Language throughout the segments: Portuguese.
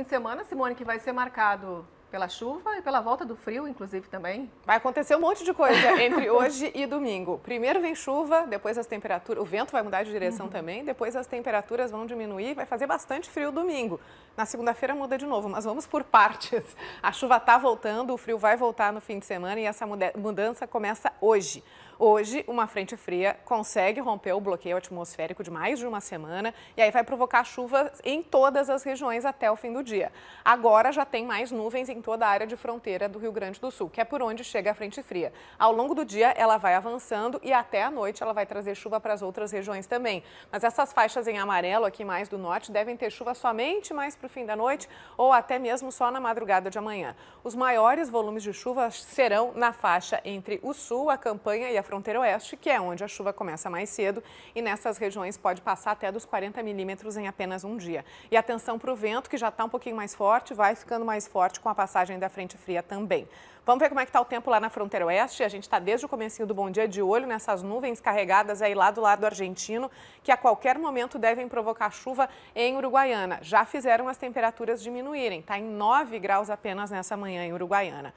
Fim de semana, Simone, que vai ser marcado pela chuva e pela volta do frio, inclusive, também. Vai acontecer um monte de coisa entre hoje e domingo. Primeiro vem chuva, depois as temperaturas. O vento vai mudar de direção uhum. também, depois as temperaturas vão diminuir, vai fazer bastante frio domingo. Na segunda-feira muda de novo, mas vamos por partes. A chuva está voltando, o frio vai voltar no fim de semana e essa mudança começa hoje. Hoje, uma frente fria consegue romper o bloqueio atmosférico de mais de uma semana e aí vai provocar chuva em todas as regiões até o fim do dia. Agora já tem mais nuvens em toda a área de fronteira do Rio Grande do Sul, que é por onde chega a frente fria. Ao longo do dia, ela vai avançando e até a noite ela vai trazer chuva para as outras regiões também. Mas essas faixas em amarelo aqui mais do norte devem ter chuva somente mais para o fim da noite ou até mesmo só na madrugada de amanhã. Os maiores volumes de chuva serão na faixa entre o sul, a campanha e a fronteira oeste, que é onde a chuva começa mais cedo e nessas regiões pode passar até dos 40 milímetros em apenas um dia. E atenção para o vento, que já está um pouquinho mais forte, vai ficando mais forte com a passagem da frente fria também. Vamos ver como é que está o tempo lá na fronteira oeste. A gente está desde o comecinho do Bom Dia de olho nessas nuvens carregadas aí lá do lado argentino, que a qualquer momento devem provocar chuva em Uruguaiana. Já fizeram as temperaturas diminuírem, está em 9 graus apenas nessa manhã em Uruguaiana.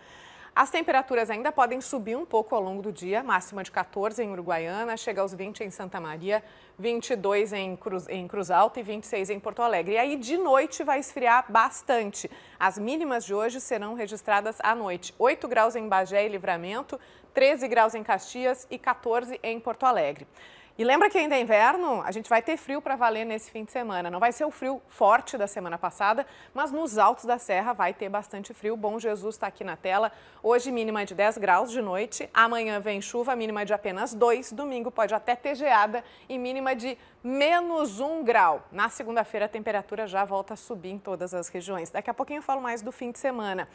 As temperaturas ainda podem subir um pouco ao longo do dia, máxima de 14 em Uruguaiana, chega aos 20 em Santa Maria, 22 em Cruz, em Cruz Alta e 26 em Porto Alegre. E aí de noite vai esfriar bastante. As mínimas de hoje serão registradas à noite. 8 graus em Bagé e Livramento, 13 graus em Caxias e 14 em Porto Alegre. E lembra que ainda é inverno? A gente vai ter frio para valer nesse fim de semana. Não vai ser o frio forte da semana passada, mas nos altos da serra vai ter bastante frio. Bom Jesus está aqui na tela. Hoje mínima de 10 graus de noite, amanhã vem chuva, mínima de apenas 2, domingo pode até ter geada e mínima de menos 1 grau. Na segunda-feira a temperatura já volta a subir em todas as regiões. Daqui a pouquinho eu falo mais do fim de semana.